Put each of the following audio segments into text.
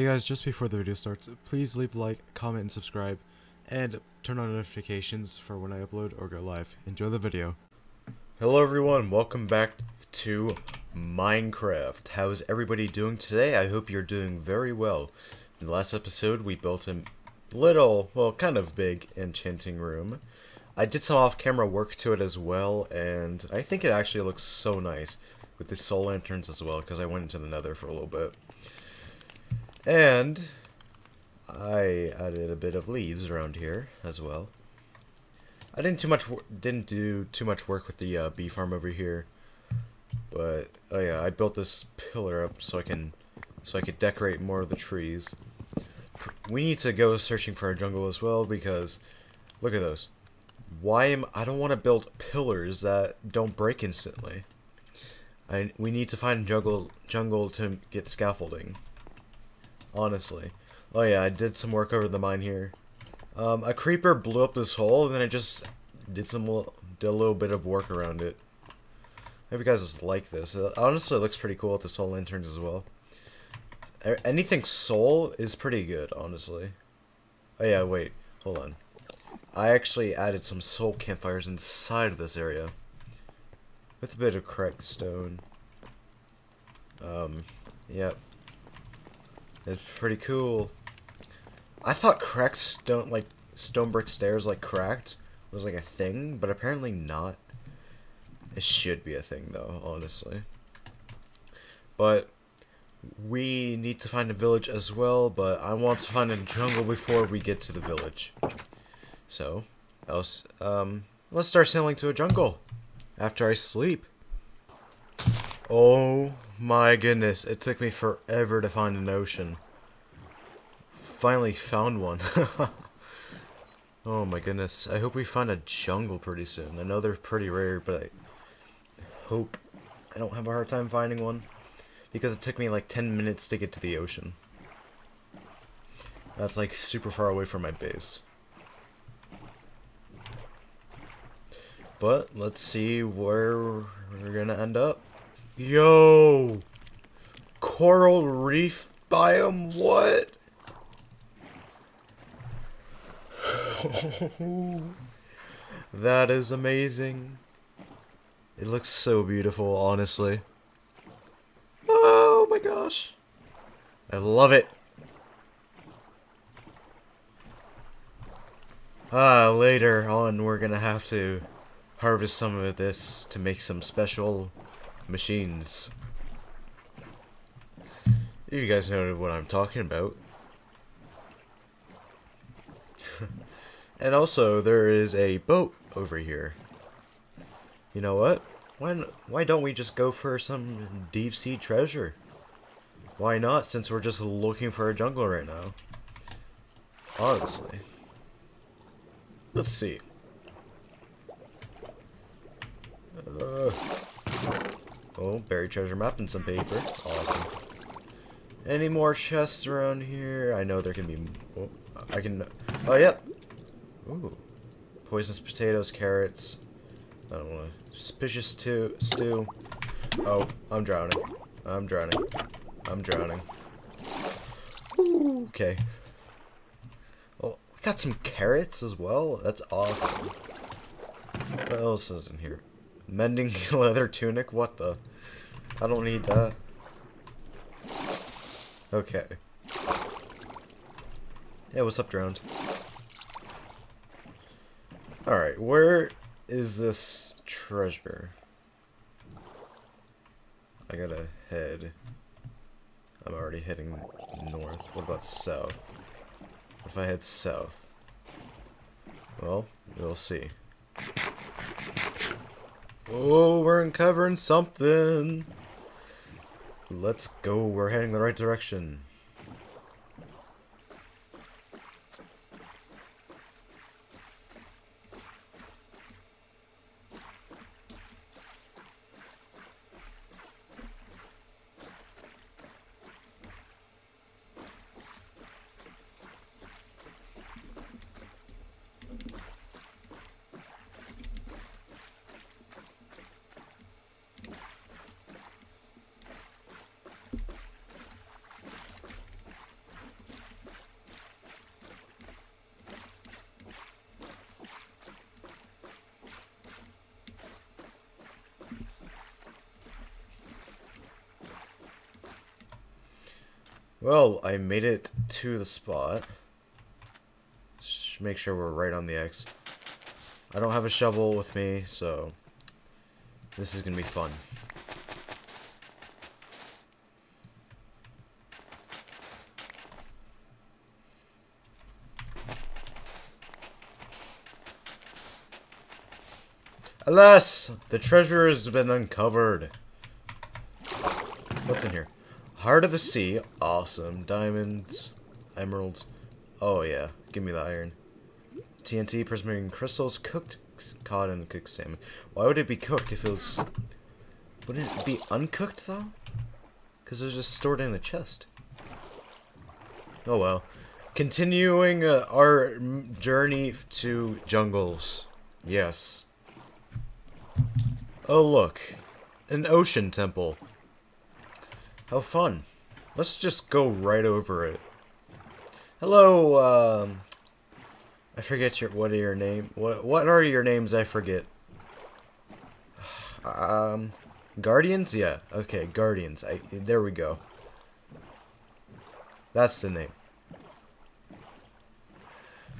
Hey guys, just before the video starts, please leave a like, comment, and subscribe, and turn on notifications for when I upload or go live. Enjoy the video. Hello everyone, welcome back to Minecraft. How's everybody doing today? I hope you're doing very well. In the last episode, we built a little, well, kind of big enchanting room. I did some off-camera work to it as well, and I think it actually looks so nice with the soul lanterns as well, because I went into the nether for a little bit. And I added a bit of leaves around here as well. I didn't too much didn't do too much work with the uh, bee farm over here, but oh yeah, I built this pillar up so I can so I could decorate more of the trees. We need to go searching for a jungle as well because look at those. Why am I don't want to build pillars that don't break instantly. I we need to find jungle jungle to get scaffolding honestly. Oh yeah, I did some work over the mine here. Um, a creeper blew up this hole, and then I just did some did a little bit of work around it. Hope you guys like this. It honestly looks pretty cool with the soul lanterns as well. Anything soul is pretty good, honestly. Oh yeah, wait, hold on. I actually added some soul campfires inside of this area. With a bit of cracked stone. Um, yep. It's pretty cool. I thought cracked stone, like, stone brick stairs, like, cracked was, like, a thing, but apparently not. It should be a thing, though, honestly. But, we need to find a village as well, but I want to find a jungle before we get to the village. So, else, um, let's start sailing to a jungle after I sleep. Oh my goodness, it took me forever to find an ocean. Finally found one. oh my goodness, I hope we find a jungle pretty soon. I know they're pretty rare, but I hope I don't have a hard time finding one. Because it took me like 10 minutes to get to the ocean. That's like super far away from my base. But let's see where we're gonna end up. Yo! Coral reef biome? What? that is amazing. It looks so beautiful, honestly. Oh my gosh. I love it. Ah, later on we're gonna have to harvest some of this to make some special machines. You guys know what I'm talking about. and also, there is a boat over here. You know what? Why, why don't we just go for some deep sea treasure? Why not, since we're just looking for a jungle right now? Honestly. Let's see. Uh, Oh, buried treasure map and some paper. Awesome. Any more chests around here? I know there can be... Oh, I can... Oh, yep. Ooh. Poisonous potatoes, carrots. I don't know. Suspicious stew. stew. Oh, I'm drowning. I'm drowning. I'm drowning. Ooh, okay. Oh, we got some carrots as well. That's awesome. What else is in here? Mending leather tunic? What the? I don't need that. Okay. Yeah, what's up, drowned? Alright, where is this treasure? I gotta head. I'm already heading north. What about south? If I head south? Well, we'll see. Oh, we're uncovering something. Let's go. We're heading the right direction. Well, I made it to the spot. Just make sure we're right on the X. I don't have a shovel with me, so this is gonna be fun. Alas, the treasure has been uncovered. What's in here? Heart of the Sea. Awesome. Diamonds. Emeralds. Oh, yeah. Give me the iron. TNT, prismarine crystals, cooked cod, and cooked salmon. Why would it be cooked if it was... Wouldn't it be uncooked, though? Because it was just stored in a chest. Oh, well. Continuing uh, our journey to jungles. Yes. Oh, look. An ocean temple. How fun. Let's just go right over it. Hello, um... I forget your... What are your name? What, what are your names? I forget. Um... Guardians? Yeah. Okay, Guardians. I, there we go. That's the name.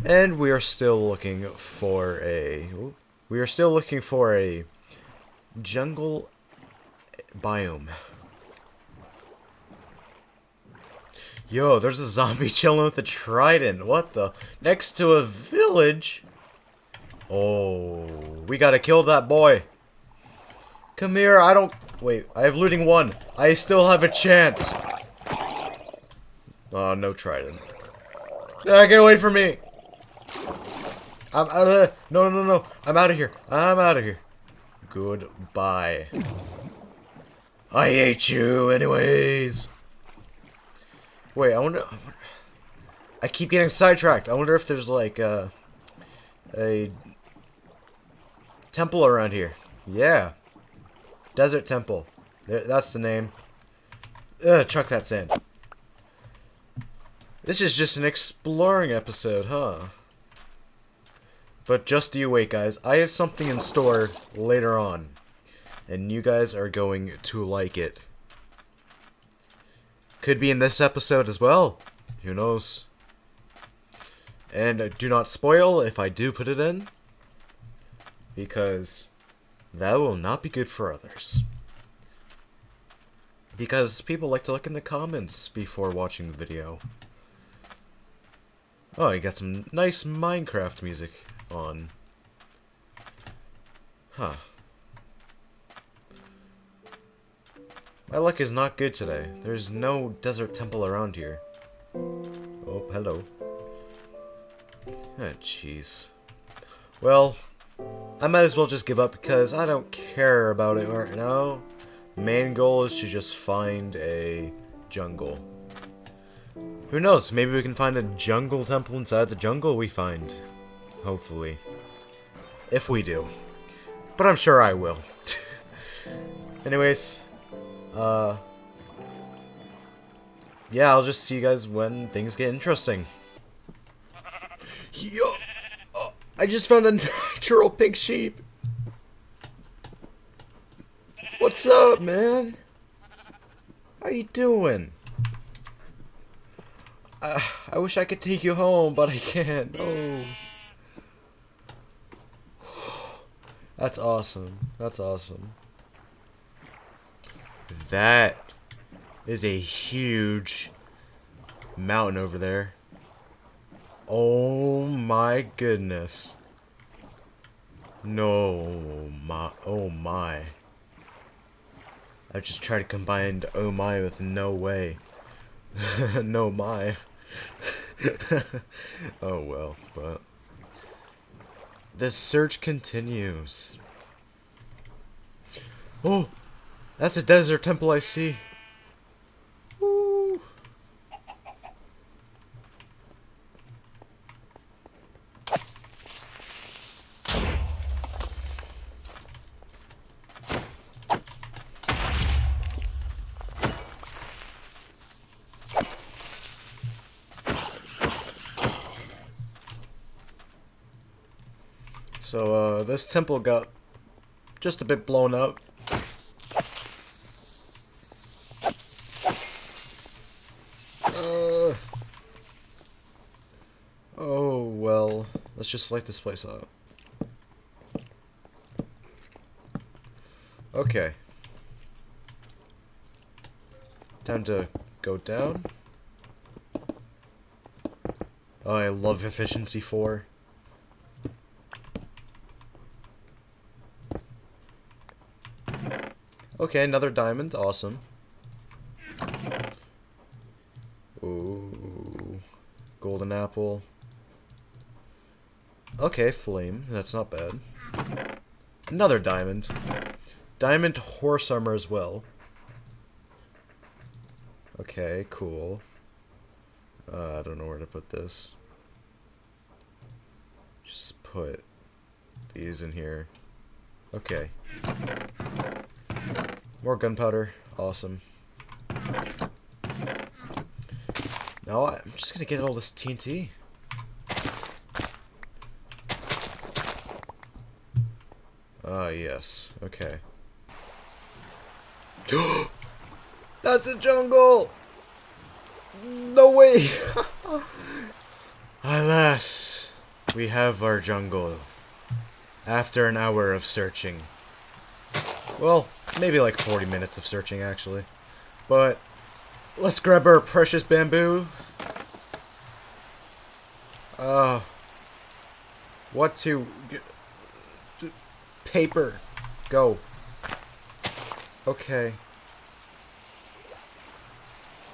And we are still looking for a... We are still looking for a jungle biome. Yo, there's a zombie chilling with a trident. What the? Next to a village? Oh, we gotta kill that boy. Come here, I don't... Wait, I have looting one. I still have a chance. Oh, no trident. Ah, get away from me. I'm out of No, no, no. I'm out of here. I'm out of here. Goodbye. I hate you anyways. Wait, I wonder... I keep getting sidetracked. I wonder if there's like a, a temple around here. Yeah. Desert Temple. That's the name. Ugh, chuck that sand. This is just an exploring episode, huh? But just do you wait, guys. I have something in store later on. And you guys are going to like it. Could be in this episode as well. Who knows? And uh, do not spoil if I do put it in. Because that will not be good for others. Because people like to look in the comments before watching the video. Oh, you got some nice Minecraft music on. Huh. My luck is not good today. There's no desert temple around here. Oh, hello. Ah, jeez. Well, I might as well just give up because I don't care about it right now. Main goal is to just find a jungle. Who knows, maybe we can find a jungle temple inside the jungle we find. Hopefully. If we do. But I'm sure I will. Anyways, uh... Yeah, I'll just see you guys when things get interesting. Yo! Oh, I just found a natural pink sheep! What's up, man? How you doing? Uh, I wish I could take you home, but I can't. Oh. That's awesome. That's awesome. That is a huge mountain over there. Oh my goodness. No, my, oh my. I just tried to combine oh my with no way. no my. oh well, but... The search continues. Oh! That's a desert temple I see. So, uh, this temple got just a bit blown up. Let's just light this place up. Okay. Time to go down. Oh, I love efficiency 4. Okay, another diamond. Awesome. Ooh. Golden apple. Okay, flame. That's not bad. Another diamond. Diamond horse armor as well. Okay, cool. Uh, I don't know where to put this. Just put these in here. Okay. More gunpowder. Awesome. Now I'm just gonna get all this TNT. Ah, yes. Okay. That's a jungle! No way! Alas, we have our jungle. After an hour of searching. Well, maybe like 40 minutes of searching, actually. But, let's grab our precious bamboo. Uh, what to... Paper. Go. Okay.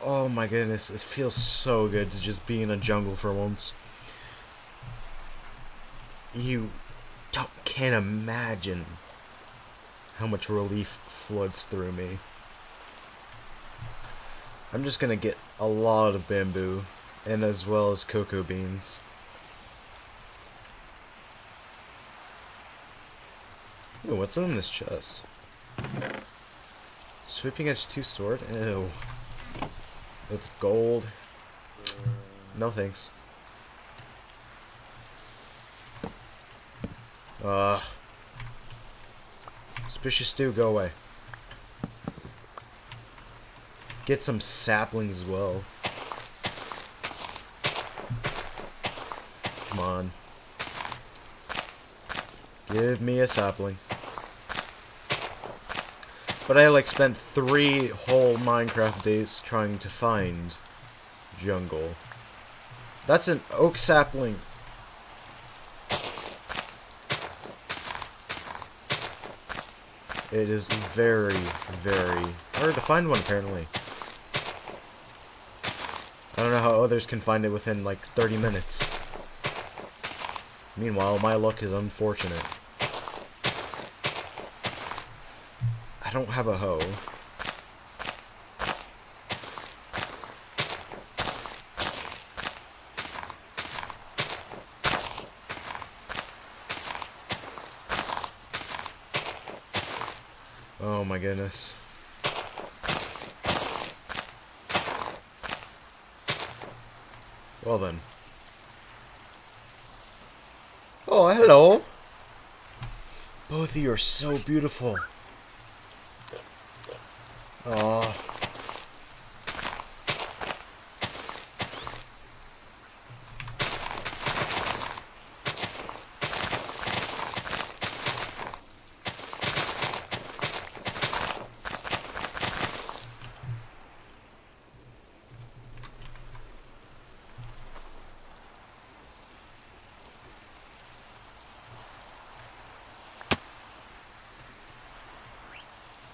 Oh my goodness, it feels so good to just be in a jungle for once. You don't, can't imagine how much relief floods through me. I'm just gonna get a lot of bamboo, and as well as cocoa beans. Ooh, what's in this chest? Sweeping edge 2 sword? Ew. It's gold. No thanks. Uh, suspicious stew, go away. Get some saplings as well. Come on. Give me a sapling. But I like spent three whole Minecraft days trying to find jungle. That's an oak sapling. It is very, very hard to find one apparently. I don't know how others can find it within like 30 minutes. Meanwhile, my luck is unfortunate. Don't have a hoe. Oh my goodness. Well then. Oh, hello. Both of you are so beautiful. Oh.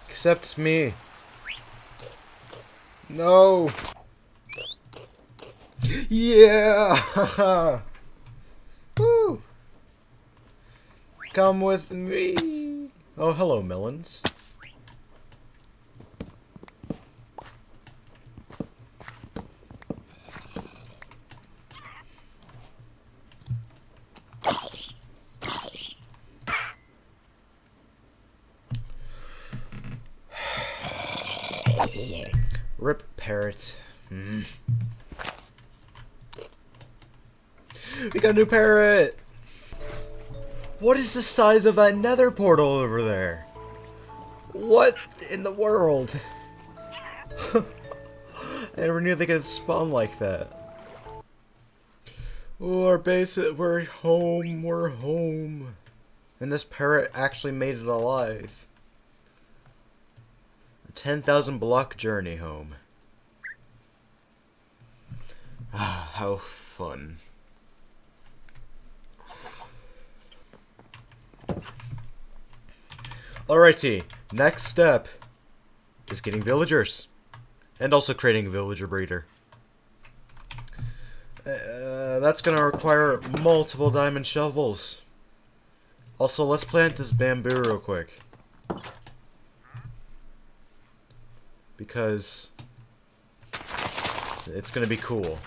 Except me. No. Yeah. Woo. Come with me. Oh, hello, melons. A new parrot! What is the size of that nether portal over there? What in the world? I never knew they could spawn like that. Oh, our base, we're home, we're home. And this parrot actually made it alive. A 10,000 block journey home. Ah, how fun. Alrighty, next step is getting villagers. And also creating a villager breeder. Uh, that's gonna require multiple diamond shovels. Also, let's plant this bamboo real quick. Because it's gonna be cool.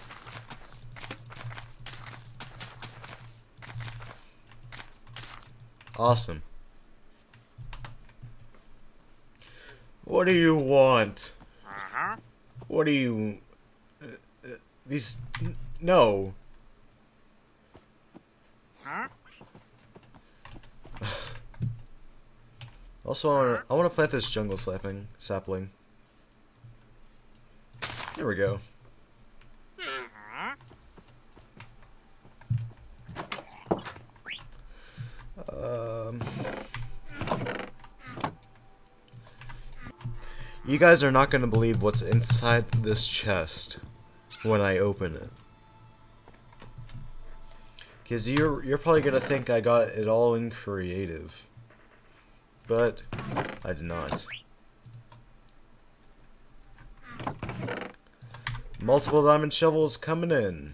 Awesome. What do you want? Uh-huh. What do you... Uh, uh, these... No. Huh? Also, I I wanna plant this jungle slapping sapling. There we go. Uh-huh. Um, you guys are not gonna believe what's inside this chest when I open it. Cause you're you're probably gonna think I got it all in creative, but I did not. Multiple diamond shovels coming in.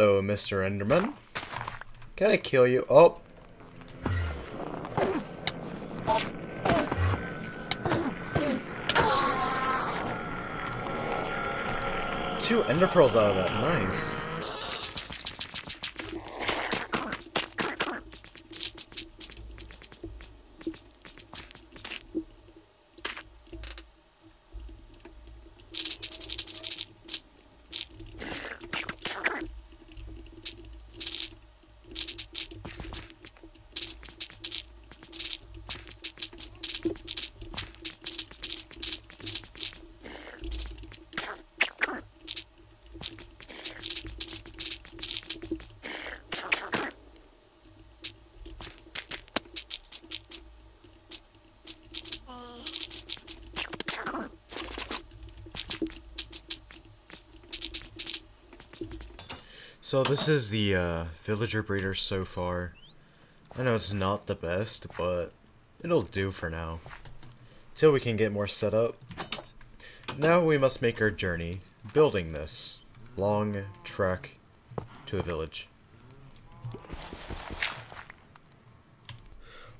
Hello, Mr. Enderman. Can I kill you? Oh. Two ender pearls out of that. Nice. So this is the uh, villager breeder so far. I know it's not the best, but it'll do for now. Till we can get more set up. Now we must make our journey, building this long trek to a village.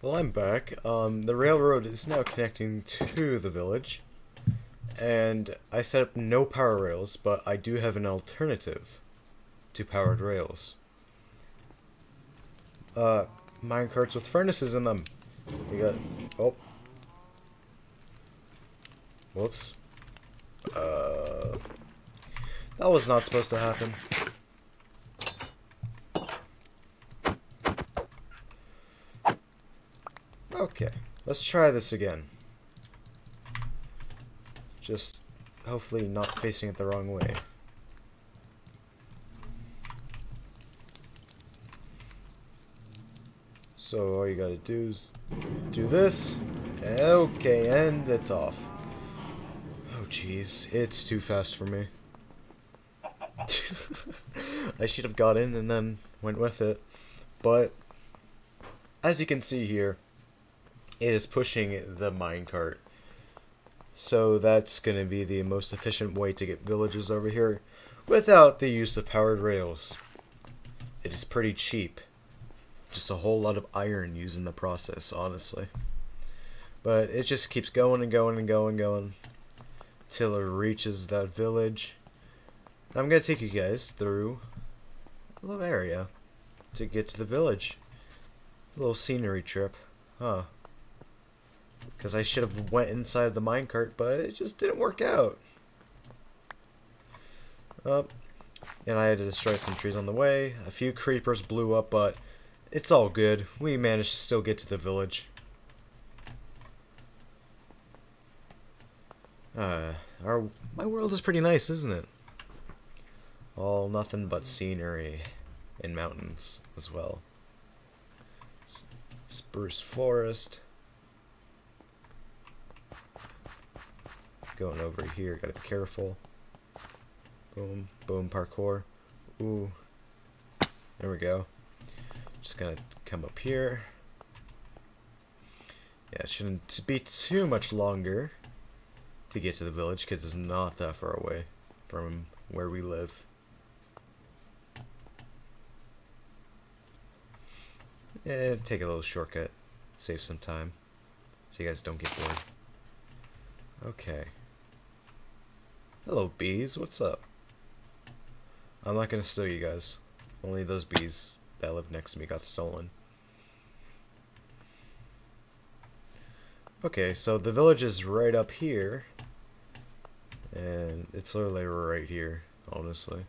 Well, I'm back. Um, the railroad is now connecting to the village. And I set up no power rails, but I do have an alternative to powered rails. Uh, minecarts with furnaces in them. We got. Oh. Whoops. Uh. That was not supposed to happen. Okay, let's try this again. Just hopefully not facing it the wrong way. So all you gotta do is do this. Okay, and it's off. Oh jeez, it's too fast for me. I should have got in and then went with it. But as you can see here, it is pushing the minecart. So that's going to be the most efficient way to get villages over here without the use of powered rails. It is pretty cheap. Just a whole lot of iron used in the process, honestly. But it just keeps going and going and going and going till it reaches that village. I'm going to take you guys through a little area to get to the village. A little scenery trip. Huh. Because I should have went inside the minecart, but it just didn't work out. Up. and I had to destroy some trees on the way. A few creepers blew up, but it's all good. We managed to still get to the village. Uh, our my world is pretty nice, isn't it? All nothing but scenery and mountains as well. Spruce forest. Going over here, gotta be careful. Boom, boom, parkour. Ooh. There we go. Just gonna come up here. Yeah, it shouldn't be too much longer to get to the village because it's not that far away from where we live. Yeah, take a little shortcut, save some time, so you guys don't get bored. Okay. Hello, bees. What's up? I'm not gonna steal you guys. Only those bees that lived next to me got stolen. Okay, so the village is right up here. And it's literally right here, honestly.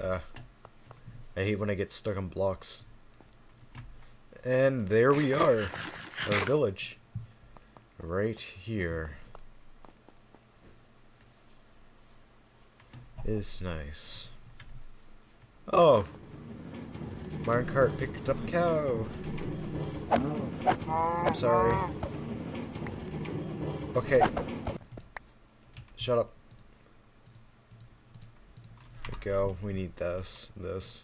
Uh, I hate when I get stuck on blocks. And there we are. Our village. Right here. It's nice. Oh! Minecart picked up cow. I'm sorry. Okay. Shut up. There we go. We need this. This.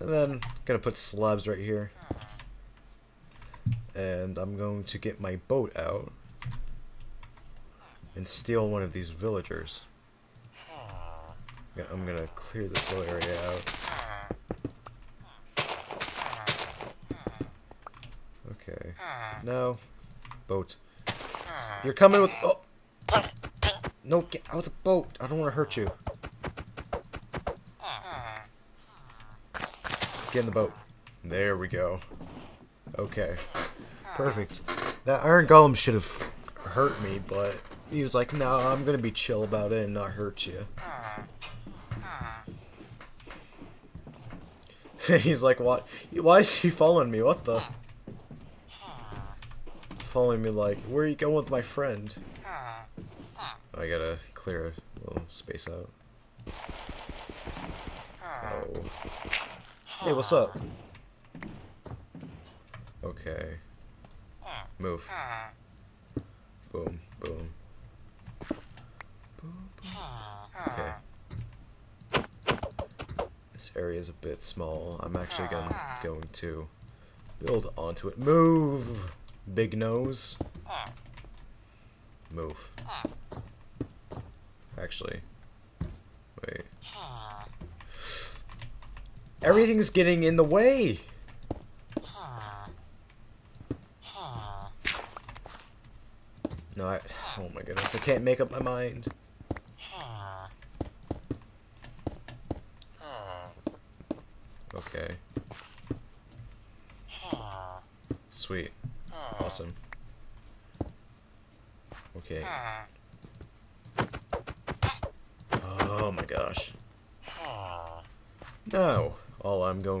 And then, gonna put slabs right here. And I'm going to get my boat out. And steal one of these villagers. I'm gonna clear this whole area out. Okay. Ah. No. Boat. Ah. You're coming with- oh! No, get out of the boat! I don't want to hurt you. Ah. Get in the boat. There we go. Okay. Perfect. That iron golem should have hurt me, but he was like, no, I'm gonna be chill about it and not hurt you. He's like, what? Why is he following me? What the? Following me like, where are you going with my friend? Ah, I gotta clear a little space out. Ah. Oh. Hey, what's up? Okay. Move. Ah. Boom, boom. Boom, boom. Okay. This area is a bit small. I'm actually gonna, going to build onto it. Move! Big nose. Move. Actually. Wait. Everything's getting in the way! No, I, oh my goodness, I can't make up my mind.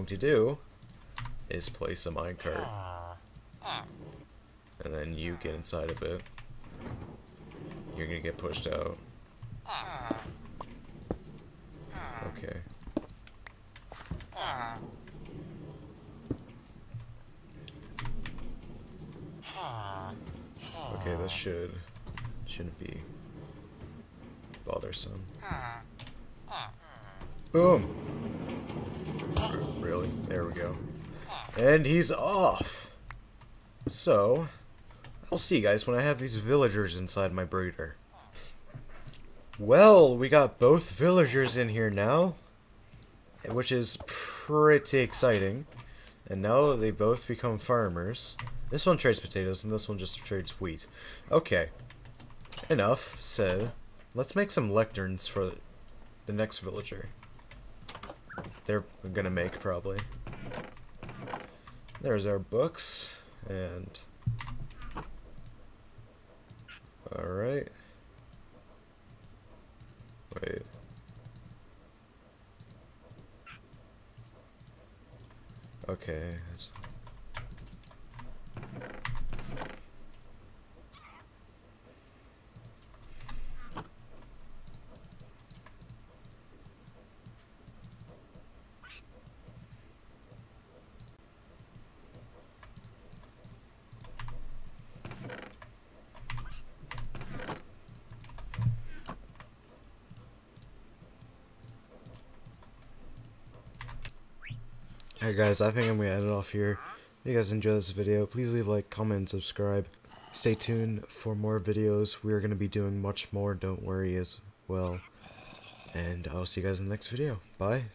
going to do is place a minecart. And then you get inside of it. You're gonna get pushed out. Okay. Okay, this should shouldn't be bothersome. Boom! Really? There we go. And he's off. So, I'll see you guys when I have these villagers inside my breeder. Well, we got both villagers in here now, which is pretty exciting. And now they both become farmers. This one trades potatoes, and this one just trades wheat. Okay. Enough said. Let's make some lecterns for the next villager. They're gonna make, probably. There's our books, and... Alright. Wait. Okay. That's... Alright guys, I think I'm gonna end it off here. If you guys enjoy this video, please leave a like, comment, and subscribe. Stay tuned for more videos. We are gonna be doing much more, don't worry as well. And I'll see you guys in the next video. Bye.